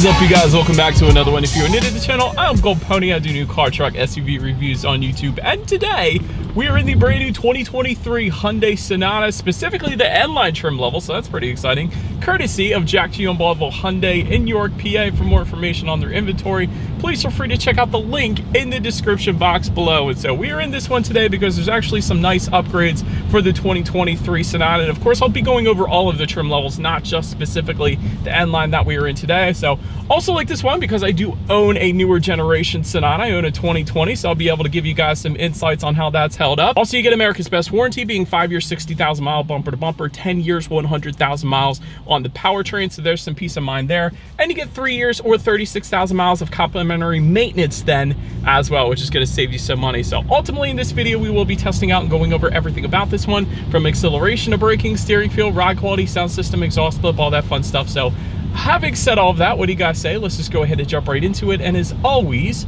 is up you guys? Welcome back to another one. If you're new to the channel i'm gold pony. I do new car truck suv reviews on youtube. And today we are in the brand new 2023 hyundai sonata specifically the n line trim level so that's pretty exciting. Courtesy of jack Giambalvo hyundai in york pa for more information on their inventory please feel free to check out the link in the description box below. And so we are in this one today because there's actually some nice upgrades for the 2023 sonata. And of course i'll be going over all of the trim levels not just specifically the n line that we are in today. So also like this one because I do own a newer generation Sonata. I own a 2020, so I'll be able to give you guys some insights on how that's held up. Also, you get America's best warranty being five years, 60,000 mile bumper to bumper, 10 years, 100,000 miles on the powertrain. So there's some peace of mind there. And you get three years or 36,000 miles of complimentary maintenance then as well, which is gonna save you some money. So ultimately in this video, we will be testing out and going over everything about this one from acceleration to braking, steering feel, ride quality, sound system, exhaust clip, all that fun stuff. So having said all of that, what do you guys say? Let's just go ahead and jump right into it. And as always,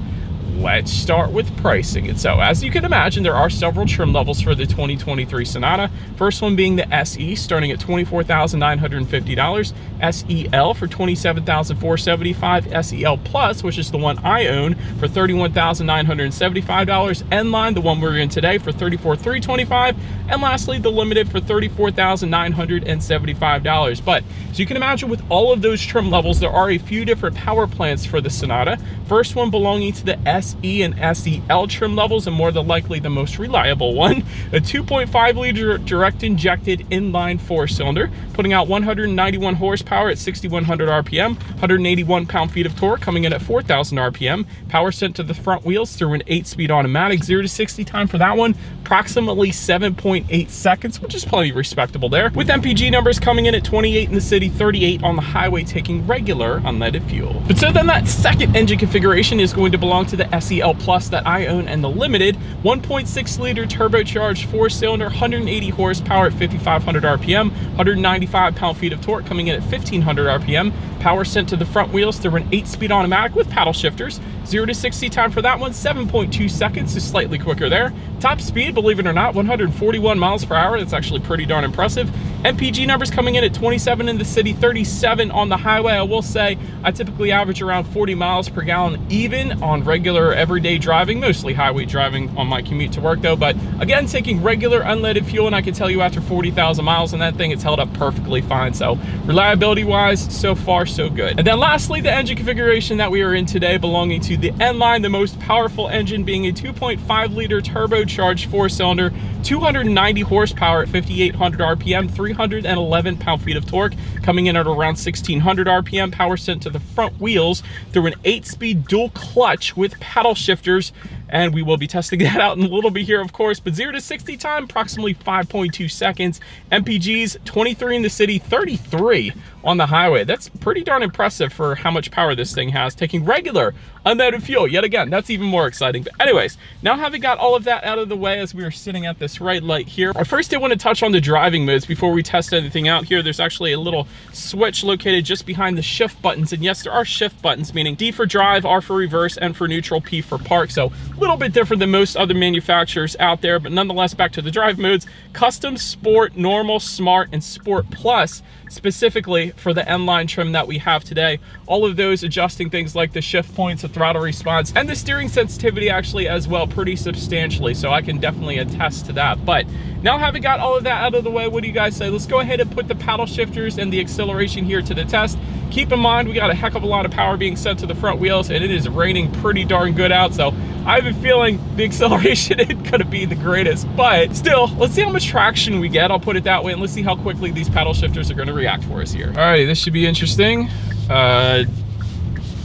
let's start with pricing. And so as you can imagine, there are several trim levels for the 2023 Sonata. First one being the SE starting at $24,950, SEL for $27,475, SEL Plus, which is the one I own for $31,975, N-Line, the one we're in today for $34,325, and lastly, the Limited for $34,975. But as you can imagine with all of those trim levels, there are a few different power plants for the Sonata. First one belonging to the SE and SEL trim levels and more than likely the most reliable one. A 2.5 liter direct injected inline four cylinder, putting out 191 horsepower at 6,100 RPM, 181 pound-feet of torque coming in at 4,000 RPM, power sent to the front wheels through an eight speed automatic, zero to 60 time for that one, approximately 7.8 seconds, which is plenty respectable there. With MPG numbers coming in at 28 in the city, 38 on the highway, taking regular unleaded fuel. But so then that second engine configuration is going to belong to the SEL Plus that I own and the Limited 1.6 liter turbocharged four cylinder 180 horsepower at 5500 RPM 195 pound-feet of torque coming in at 1500 RPM power sent to the front wheels through an 8-speed automatic with paddle shifters 0 to 60 time for that one 7.2 seconds is slightly quicker there top speed believe it or not 141 miles per hour that's actually pretty darn impressive MPG numbers coming in at 27 in the city 37 on the highway I will say I typically average around 40 miles per gallon even on regular everyday driving, mostly highway driving on my commute to work though. But again, taking regular unleaded fuel, and I can tell you after 40,000 miles on that thing, it's held up perfectly fine. So reliability wise, so far so good. And then lastly, the engine configuration that we are in today belonging to the N-Line, the most powerful engine being a 2.5 liter turbocharged four cylinder, 290 horsepower at 5,800 RPM, 311 pound-feet of torque, coming in at around 1,600 RPM, power sent to the front wheels through an eight-speed dual clutch with paddle shifters and we will be testing that out in a little bit here of course but 0 to 60 time approximately 5.2 seconds. Mpgs 23 in the city 33 on the highway. That's pretty darn impressive for how much power this thing has taking regular unleaded fuel yet again. That's even more exciting. But anyways now having got all of that out of the way as we are sitting at this red light here I first did want to touch on the driving modes before we test anything out here. There's actually a little switch located just behind the shift buttons. And yes there are shift buttons meaning D for drive R for reverse and for neutral P for park. So little bit different than most other manufacturers out there, but nonetheless, back to the drive modes, custom, sport, normal, smart, and sport plus, specifically for the N-line trim that we have today. All of those adjusting things like the shift points, the throttle response, and the steering sensitivity actually as well pretty substantially, so I can definitely attest to that. But now having got all of that out of the way, what do you guys say? Let's go ahead and put the paddle shifters and the acceleration here to the test. Keep in mind, we got a heck of a lot of power being sent to the front wheels and it is raining pretty darn good out. So I have a feeling the acceleration isn't gonna be the greatest, but still, let's see how much traction we get. I'll put it that way and let's see how quickly these paddle shifters are gonna react for us here. All right, this should be interesting. Uh,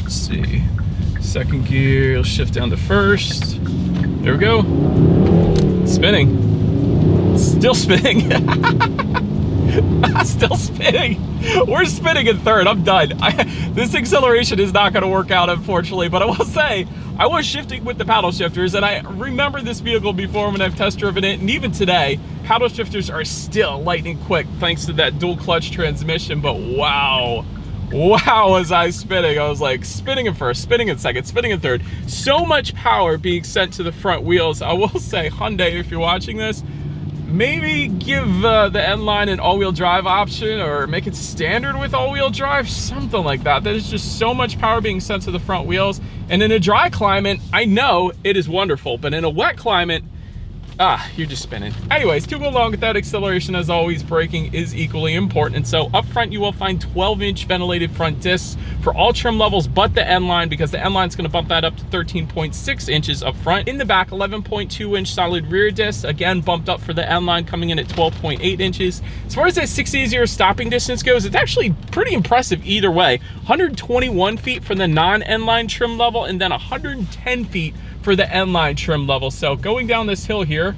let's see. Second gear, shift down to first. There we go. Spinning. Still spinning. Still spinning. We're spinning in third. I'm done. I, this acceleration is not going to work out, unfortunately. But I will say, I was shifting with the paddle shifters, and I remember this vehicle before when I've test driven it, and even today, paddle shifters are still lightning quick thanks to that dual clutch transmission. But wow. Wow, was I spinning. I was like spinning in first, spinning in second, spinning in third. So much power being sent to the front wheels. I will say, Hyundai, if you're watching this, maybe give uh, the N-Line an all-wheel drive option or make it standard with all-wheel drive, something like that. There's just so much power being sent to the front wheels. And in a dry climate, I know it is wonderful, but in a wet climate, Ah, you're just spinning. Anyways, to go along with that acceleration, as always, braking is equally important. So up front, you will find 12-inch ventilated front discs for all trim levels but the N-Line because the N-Line is going to bump that up to 13.6 inches up front. In the back, 11.2-inch solid rear discs, again, bumped up for the N-Line, coming in at 12.8 inches. As far as that 6E0 stopping distance goes, it's actually pretty impressive either way. 121 feet for the non-N-Line trim level and then 110 feet for the N-Line trim level. So going down this hill here,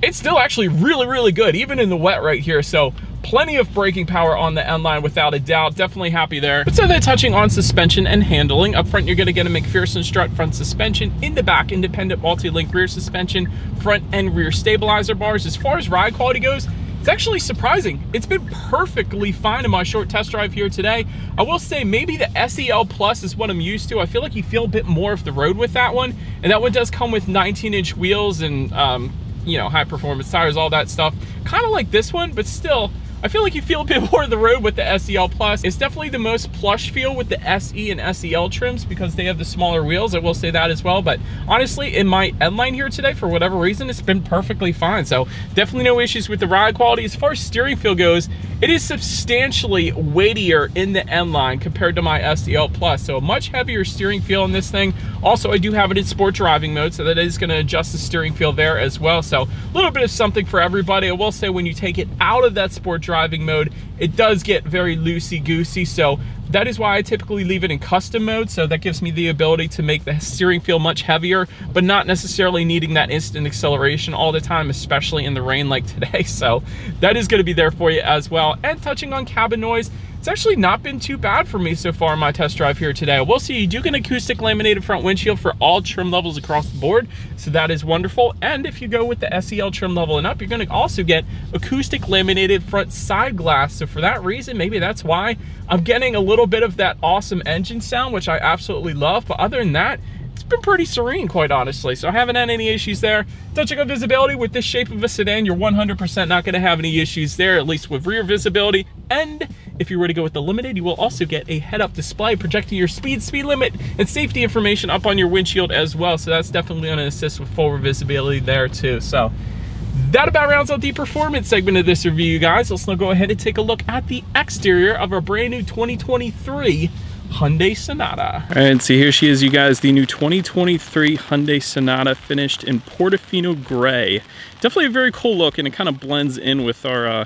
it's still actually really, really good, even in the wet right here. So plenty of braking power on the N-Line without a doubt. Definitely happy there. But so then touching on suspension and handling. Up front, you're gonna get a MacPherson strut front suspension. In the back, independent multi-link rear suspension, front and rear stabilizer bars. As far as ride quality goes, it's actually surprising. It's been perfectly fine in my short test drive here today. I will say maybe the SEL Plus is what I'm used to. I feel like you feel a bit more of the road with that one. And that one does come with 19 inch wheels and, um, you know, high performance tires, all that stuff. Kind of like this one, but still, I feel like you feel a bit more of the road with the SEL Plus. It's definitely the most plush feel with the SE and SEL trims because they have the smaller wheels. I will say that as well. But honestly, in my N-Line here today, for whatever reason, it's been perfectly fine. So definitely no issues with the ride quality. As far as steering feel goes, it is substantially weightier in the N-Line compared to my SEL Plus. So a much heavier steering feel in this thing. Also, I do have it in sport driving mode, so that is gonna adjust the steering feel there as well. So a little bit of something for everybody. I will say when you take it out of that sport driving driving mode, it does get very loosey-goosey. So that is why I typically leave it in custom mode. So that gives me the ability to make the steering feel much heavier, but not necessarily needing that instant acceleration all the time, especially in the rain like today. So that is gonna be there for you as well. And touching on cabin noise, it's actually not been too bad for me so far in my test drive here today. We'll see you do get an acoustic laminated front windshield for all trim levels across the board. So that is wonderful. And if you go with the SEL trim level and up, you're gonna also get acoustic laminated front side glass. So for that reason, maybe that's why I'm getting a little bit of that awesome engine sound, which I absolutely love. But other than that, it's been pretty serene, quite honestly. So I haven't had any issues there. Touching on visibility, with this shape of a sedan, you're 100% not gonna have any issues there, at least with rear visibility. And if you were to go with the limited, you will also get a head-up display projecting your speed, speed limit, and safety information up on your windshield as well. So that's definitely gonna assist with forward visibility there too. So that about rounds out the performance segment of this review, guys. Let's now go ahead and take a look at the exterior of our brand new 2023 Hyundai Sonata. And see, here she is, you guys, the new 2023 Hyundai Sonata finished in Portofino Gray. Definitely a very cool look, and it kind of blends in with our uh,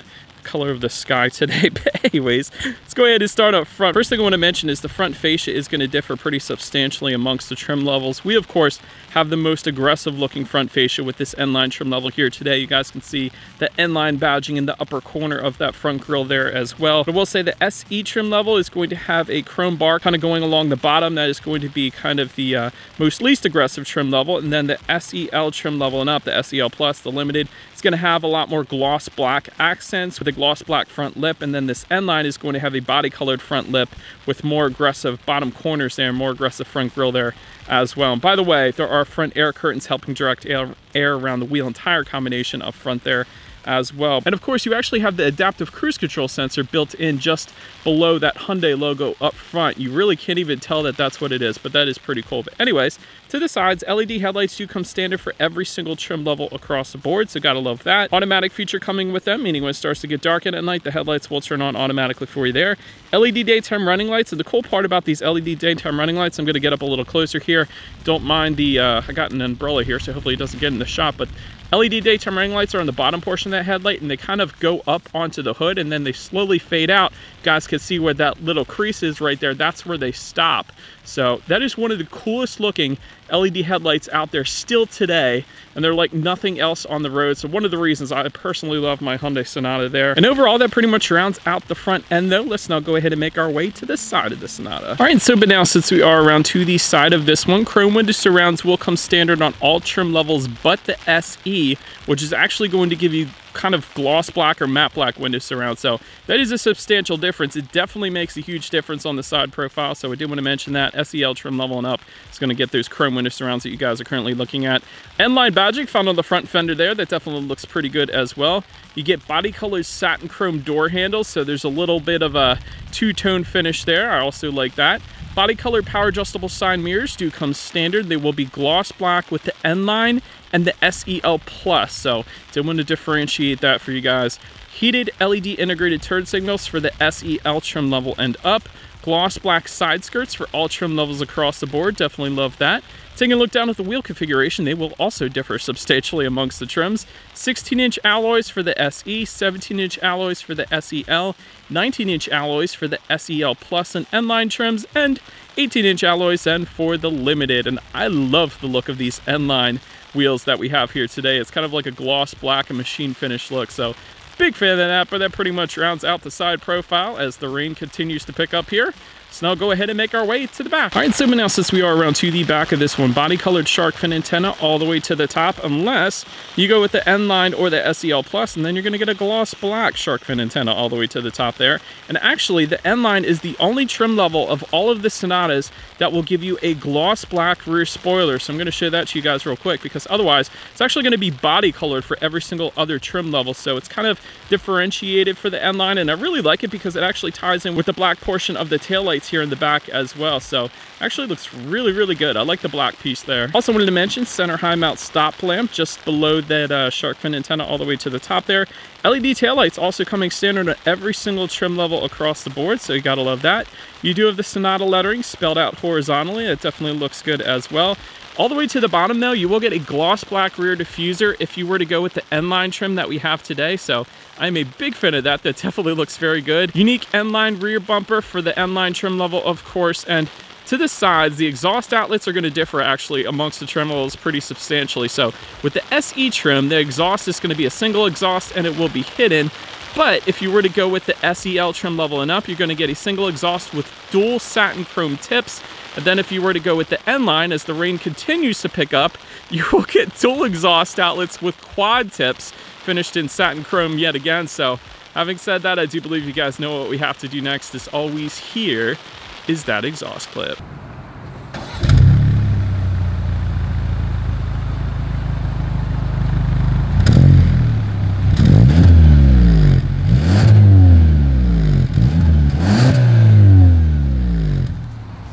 color of the sky today. But anyways, let's go ahead and start up front. First thing I want to mention is the front fascia is going to differ pretty substantially amongst the trim levels. We, of course, have the most aggressive looking front fascia with this N-line trim level here today. You guys can see the N-line badging in the upper corner of that front grille there as well. But I will say the SE trim level is going to have a chrome bar kind of going along the bottom. That is going to be kind of the uh, most least aggressive trim level. And then the SEL trim level and up, the SEL Plus, the limited, it's going to have a lot more gloss black accents with a gloss black front lip. And then this N-line is going to have a body colored front lip with more aggressive bottom corners there, more aggressive front grille there as well. And by the way, there are front air curtains helping direct air, air around the wheel and tire combination up front there as well. And of course, you actually have the adaptive cruise control sensor built in just below that Hyundai logo up front. You really can't even tell that that's what it is, but that is pretty cool. But anyways, to the sides, LED headlights do come standard for every single trim level across the board, so gotta love that. Automatic feature coming with them, meaning when it starts to get dark at night, the headlights will turn on automatically for you there. LED daytime running lights, and the cool part about these LED daytime running lights, I'm gonna get up a little closer here. Don't mind the, uh, I got an umbrella here, so hopefully it doesn't get in the shot, but LED daytime running lights are on the bottom portion of that headlight and they kind of go up onto the hood and then they slowly fade out. You guys can see where that little crease is right there. That's where they stop. So that is one of the coolest looking LED headlights out there still today and they're like nothing else on the road. So one of the reasons I personally love my Hyundai Sonata there. And overall that pretty much rounds out the front end though. Let's now go ahead and make our way to the side of the Sonata. All right, so but now since we are around to the side of this one, chrome window surrounds will come standard on all trim levels but the SE, which is actually going to give you kind of gloss black or matte black window surround. So that is a substantial difference. It definitely makes a huge difference on the side profile. So I did want to mention that SEL trim level and up is going to get those chrome window surrounds that you guys are currently looking at. N-line badging found on the front fender there. That definitely looks pretty good as well. You get body colors satin chrome door handles. So there's a little bit of a two-tone finish there. I also like that. Body color power adjustable side mirrors do come standard. They will be gloss black with the N-line and the SEL Plus. So did want to differentiate that for you guys. Heated LED integrated turn signals for the SEL trim level and up. Gloss black side skirts for all trim levels across the board. Definitely love that. Taking a look down at the wheel configuration, they will also differ substantially amongst the trims. 16-inch alloys for the SE, 17-inch alloys for the SEL, 19-inch alloys for the SEL Plus and N-line trims, and 18-inch alloys and for the Limited. And I love the look of these N-line wheels that we have here today. It's kind of like a gloss black and machine finish look. So big fan of that, but that pretty much rounds out the side profile as the rain continues to pick up here. So now go ahead and make our way to the back. All right, so now since we are around to the back of this one, body colored shark fin antenna all the way to the top, unless you go with the N-line or the SEL Plus, and then you're gonna get a gloss black shark fin antenna all the way to the top there. And actually the N-line is the only trim level of all of the Sonatas that will give you a gloss black rear spoiler. So I'm gonna show that to you guys real quick because otherwise it's actually gonna be body colored for every single other trim level. So it's kind of differentiated for the N-line and I really like it because it actually ties in with the black portion of the taillights here in the back as well. So actually looks really, really good. I like the black piece there. Also wanted to mention center high mount stop lamp just below that uh, shark fin antenna all the way to the top there. LED taillights also coming standard on every single trim level across the board, so you gotta love that. You do have the Sonata lettering spelled out horizontally. It definitely looks good as well. All the way to the bottom though, you will get a gloss black rear diffuser if you were to go with the N-line trim that we have today. So I'm a big fan of that. That definitely looks very good. Unique N-line rear bumper for the N-line trim level, of course. And to the sides, the exhaust outlets are going to differ actually amongst the trim levels pretty substantially. So with the SE trim, the exhaust is going to be a single exhaust and it will be hidden. But if you were to go with the SEL trim level and up, you're going to get a single exhaust with dual satin chrome tips. And then if you were to go with the N-line, as the rain continues to pick up, you will get dual exhaust outlets with quad tips finished in satin chrome yet again. So having said that, I do believe you guys know what we have to do next is always here is that exhaust clip.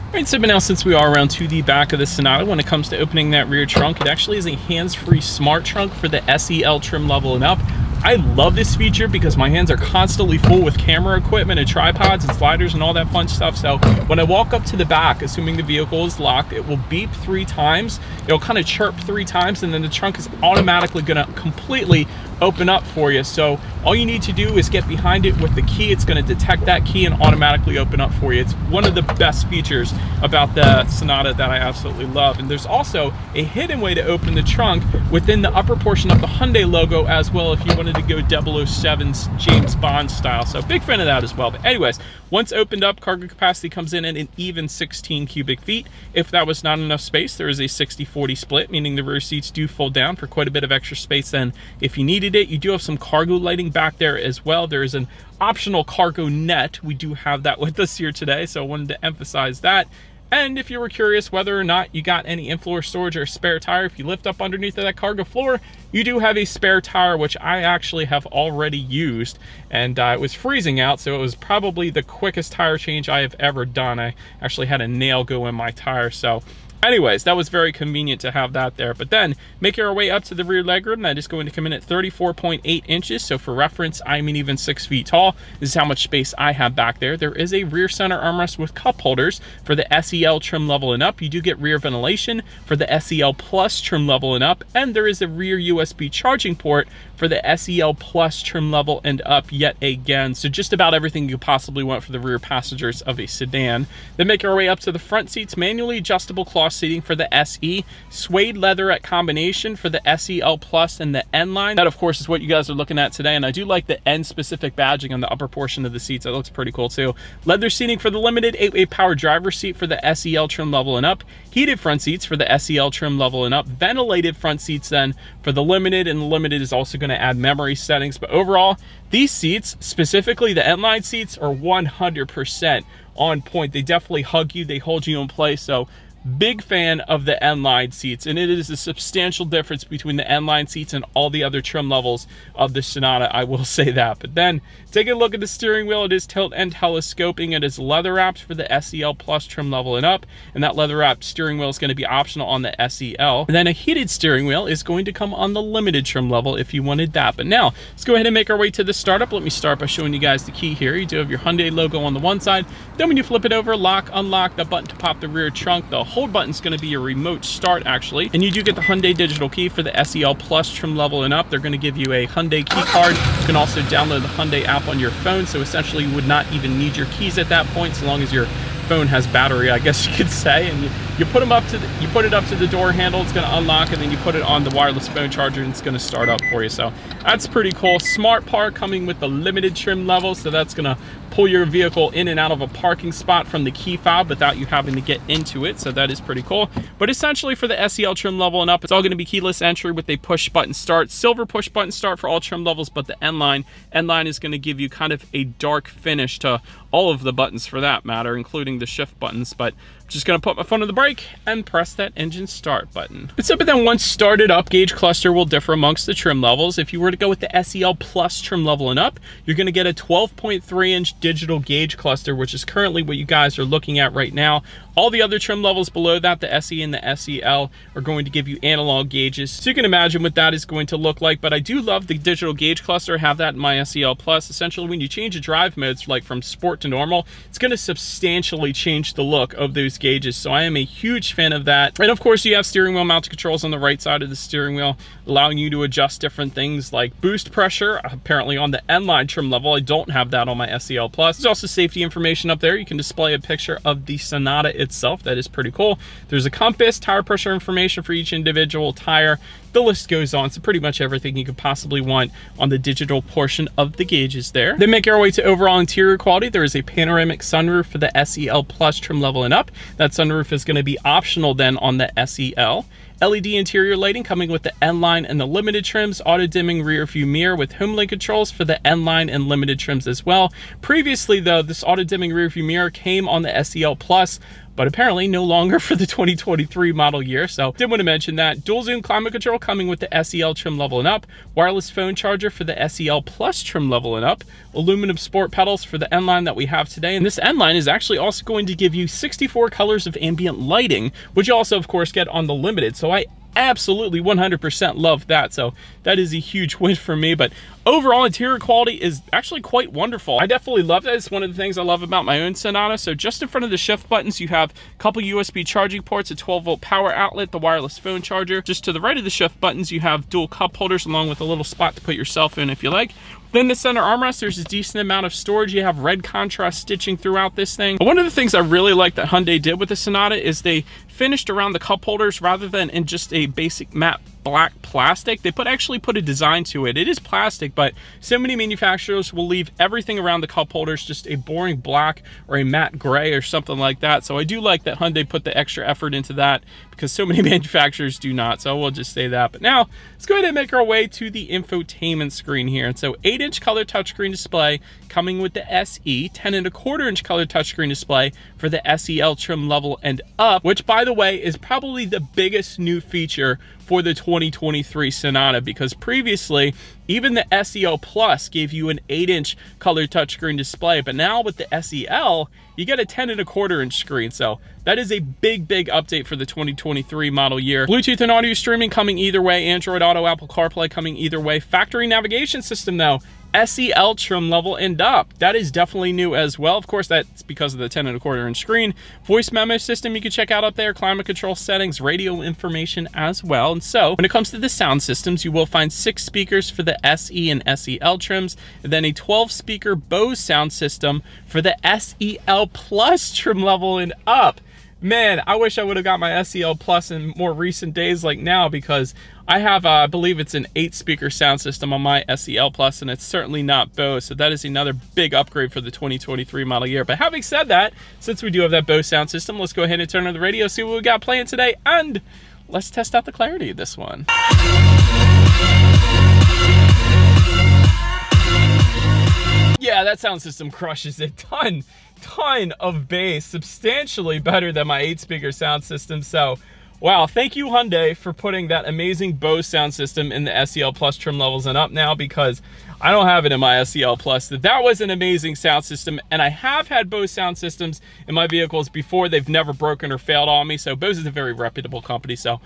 Alright, so now since we are around to the back of the Sonata, when it comes to opening that rear trunk, it actually is a hands-free smart trunk for the SEL trim level and up. I love this feature because my hands are constantly full with camera equipment and tripods and sliders and all that fun stuff. So when I walk up to the back, assuming the vehicle is locked, it will beep three times. It'll kind of chirp three times and then the trunk is automatically gonna completely open up for you. So all you need to do is get behind it with the key. It's gonna detect that key and automatically open up for you. It's one of the best features about the Sonata that I absolutely love. And there's also a hidden way to open the trunk within the upper portion of the Hyundai logo as well if you wanted to go 007's James Bond style. So big fan of that as well. But anyways, once opened up, cargo capacity comes in at an even 16 cubic feet. If that was not enough space, there is a 60-40 split, meaning the rear seats do fold down for quite a bit of extra space then if you needed it. You do have some cargo lighting back there as well. There is an optional cargo net. We do have that with us here today, so I wanted to emphasize that. And if you were curious whether or not you got any in-floor storage or spare tire, if you lift up underneath of that cargo floor, you do have a spare tire, which I actually have already used. And uh, it was freezing out, so it was probably the quickest tire change I have ever done. I actually had a nail go in my tire, so Anyways, that was very convenient to have that there. But then, making our way up to the rear legroom, that is going to come in at 34.8 inches. So for reference, I'm even six feet tall. This is how much space I have back there. There is a rear center armrest with cup holders for the SEL trim level and up. You do get rear ventilation for the SEL Plus trim level and up. And there is a rear USB charging port for the SEL Plus trim level and up yet again. So just about everything you possibly want for the rear passengers of a sedan. Then make our way up to the front seats, manually adjustable cloth seating for the SE, suede leatherette combination for the SEL Plus and the N line. That of course is what you guys are looking at today and I do like the N specific badging on the upper portion of the seats. That looks pretty cool too. Leather seating for the limited 8-way power driver seat for the SEL trim level and up. Heated front seats for the SEL trim level and up. Ventilated front seats then for the limited and the limited is also going to add memory settings. But overall, these seats, specifically the N-Line seats, are 100% on point. They definitely hug you. They hold you in place. So Big fan of the N-Line seats, and it is a substantial difference between the N-Line seats and all the other trim levels of the Sonata, I will say that. But then, take a look at the steering wheel. It is tilt and telescoping. It is leather wrapped for the SEL Plus trim level and up, and that leather wrapped steering wheel is going to be optional on the SEL. And then a heated steering wheel is going to come on the limited trim level if you wanted that. But now, let's go ahead and make our way to the startup. Let me start by showing you guys the key here. You do have your Hyundai logo on the one side. Then when you flip it over, lock, unlock, the button to pop the rear trunk, the hold button is going to be a remote start actually. And you do get the Hyundai digital key for the SEL Plus trim level and up. They're going to give you a Hyundai key card. You can also download the Hyundai app on your phone. So essentially you would not even need your keys at that point so long as your phone has battery, I guess you could say. And you, put them up to the, you put it up to the door handle, it's going to unlock, and then you put it on the wireless phone charger, and it's going to start up for you. So that's pretty cool. Smart Park coming with the limited trim level, so that's going to pull your vehicle in and out of a parking spot from the key fob without you having to get into it. So that is pretty cool. But essentially for the SEL trim level and up, it's all going to be keyless entry with a push button start, silver push button start for all trim levels, but the N-Line, N-Line is going to give you kind of a dark finish to all of the buttons for that matter, including the shift buttons. But just gonna put my foot on the brake and press that engine start button. But so, but then once started up, gauge cluster will differ amongst the trim levels. If you were to go with the SEL Plus trim level and up, you're gonna get a 12.3 inch digital gauge cluster, which is currently what you guys are looking at right now. All the other trim levels below that, the SE and the SEL, are going to give you analog gauges. So you can imagine what that is going to look like, but I do love the digital gauge cluster. Have that in my SEL Plus. Essentially, when you change the drive modes, like from sport to normal, it's gonna substantially change the look of those these gauges. So I am a huge fan of that. And of course you have steering wheel mounted controls on the right side of the steering wheel, allowing you to adjust different things like boost pressure, apparently on the N-Line trim level. I don't have that on my SEL Plus. There's also safety information up there. You can display a picture of the Sonata itself. That is pretty cool. There's a compass, tire pressure information for each individual tire, the list goes on. So pretty much everything you could possibly want on the digital portion of the gauges there. Then make our way to overall interior quality. There is a panoramic sunroof for the SEL Plus trim level and up. That sunroof is going to be optional then on the SEL. LED interior lighting coming with the N-Line and the limited trims, auto dimming rear view mirror with HomeLink controls for the N-Line and limited trims as well. Previously though, this auto dimming rear view mirror came on the SEL Plus, but apparently no longer for the 2023 model year. So did want to mention that dual zone climate control coming with the SEL trim level and up, wireless phone charger for the SEL Plus trim level and up, aluminum sport pedals for the N-Line that we have today. And this N-Line is actually also going to give you 64 colors of ambient lighting, which you also of course get on the limited. So I absolutely 100% love that. So that is a huge win for me. But overall interior quality is actually quite wonderful. I definitely love that. It's one of the things I love about my own Sonata. So just in front of the shift buttons, you have a couple USB charging ports, a 12 volt power outlet, the wireless phone charger. Just to the right of the shift buttons, you have dual cup holders along with a little spot to put your cell phone if you like. Then the center armrest, there's a decent amount of storage. You have red contrast stitching throughout this thing. But one of the things I really like that Hyundai did with the Sonata is they finished around the cup holders rather than in just a basic matte black plastic. They put actually put a design to it. It is plastic, but so many manufacturers will leave everything around the cup holders just a boring black or a matte gray or something like that. So I do like that Hyundai put the extra effort into that because so many manufacturers do not. So we'll just say that. But now let's go ahead and make our way to the infotainment screen here. And so 8 inch color touchscreen display coming with the SE, 10 and a quarter inch color touchscreen display for the SEL trim level and up, which by the way is probably the biggest new feature for the 2023 Sonata because previously even the SEL Plus gave you an 8-inch color touchscreen display, but now with the SEL, you get a 10 and a quarter inch screen. So that is a big, big update for the 2023 model year. Bluetooth and audio streaming coming either way, Android Auto, Apple CarPlay coming either way. Factory navigation system though, SEL trim level and up. That is definitely new as well. Of course, that's because of the 10 and a quarter inch screen. Voice memo system you can check out up there, climate control settings, radio information as well. And so when it comes to the sound systems, you will find six speakers for the SE and SEL trims, and then a 12 speaker Bose sound system for the SEL Plus trim level and up man, I wish I would have got my SEL Plus in more recent days like now because I have, uh, I believe it's an eight speaker sound system on my SEL Plus and it's certainly not Bose. So that is another big upgrade for the 2023 model year. But having said that, since we do have that Bose sound system, let's go ahead and turn on the radio, see what we got playing today, and let's test out the clarity of this one. Yeah, that sound system crushes it. Ton, ton of bass, substantially better than my eight speaker sound system. So Wow, thank you Hyundai for putting that amazing Bose sound system in the SEL Plus trim levels and up now because I don't have it in my SEL Plus. That was an amazing sound system and I have had Bose sound systems in my vehicles before. They've never broken or failed on me, so Bose is a very reputable company, so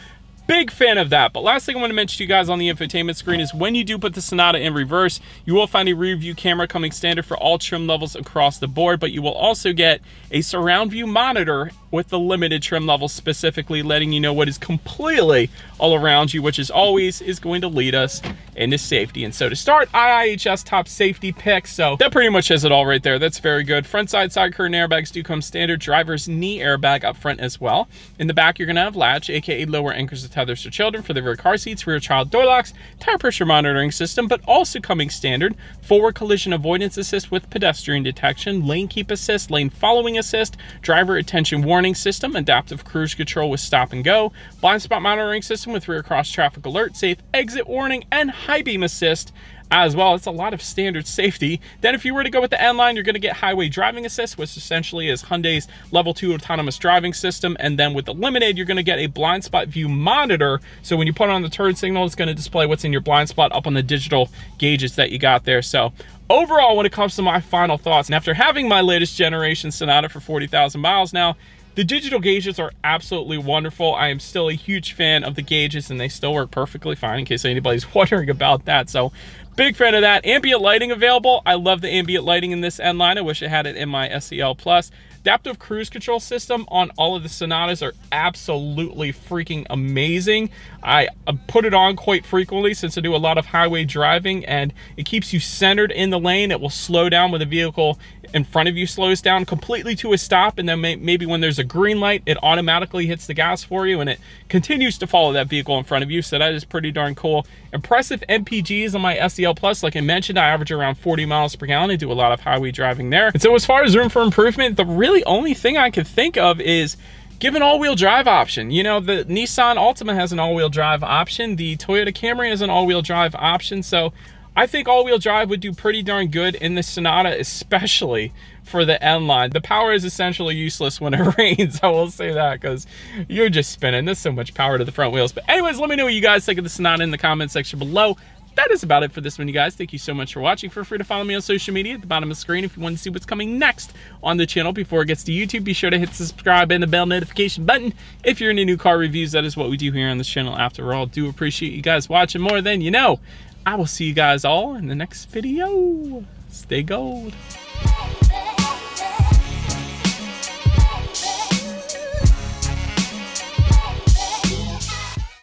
Big fan of that. But last thing I want to mention to you guys on the infotainment screen is when you do put the Sonata in reverse, you will find a rear view camera coming standard for all trim levels across the board, but you will also get a surround view monitor with the limited trim levels specifically letting you know what is completely all around you, which is always is going to lead us into safety. And so to start, IIHS top safety pick. So that pretty much has it all right there. That's very good. Front side side curtain airbags do come standard. Driver's knee airbag up front as well. In the back, you're gonna have latch, AKA lower anchors and tethers for children for the rear car seats, rear child door locks, tire pressure monitoring system, but also coming standard, forward collision avoidance assist with pedestrian detection, lane keep assist, lane following assist, driver attention warning warning system, adaptive cruise control with stop and go, blind spot monitoring system with rear cross traffic alert, safe exit warning, and high beam assist as well. It's a lot of standard safety. Then if you were to go with the N-Line, you're gonna get highway driving assist, which essentially is Hyundai's level two autonomous driving system. And then with the Limited, you're gonna get a blind spot view monitor. So when you put on the turn signal, it's gonna display what's in your blind spot up on the digital gauges that you got there. So overall, when it comes to my final thoughts, and after having my latest generation Sonata for 40,000 miles now, the digital gauges are absolutely wonderful. I am still a huge fan of the gauges and they still work perfectly fine in case anybody's wondering about that. So big fan of that. Ambient lighting available. I love the ambient lighting in this N-Line. I wish I had it in my SEL Plus. Adaptive cruise control system on all of the Sonatas are absolutely freaking amazing. I put it on quite frequently since I do a lot of highway driving and it keeps you centered in the lane. It will slow down when the vehicle in front of you slows down completely to a stop and then may maybe when there's a green light, it automatically hits the gas for you and it continues to follow that vehicle in front of you. So that is pretty darn cool. Impressive MPGs on my SEL Plus. Like I mentioned, I average around 40 miles per gallon. I do a lot of highway driving there. And so as far as room for improvement, the really only thing I could think of is give an all-wheel drive option. You know, the Nissan Altima has an all-wheel drive option. The Toyota Camry has an all-wheel drive option. So I think all-wheel drive would do pretty darn good in the Sonata, especially for the N-Line. The power is essentially useless when it rains. I will say that because you're just spinning. There's so much power to the front wheels. But anyways, let me know what you guys think of the Sonata in the comment section below that is about it for this one, you guys. Thank you so much for watching. Feel free to follow me on social media at the bottom of the screen if you want to see what's coming next on the channel before it gets to YouTube. Be sure to hit subscribe and the bell notification button if you're into new car reviews. That is what we do here on this channel after all. Do appreciate you guys watching more than you know. I will see you guys all in the next video. Stay gold.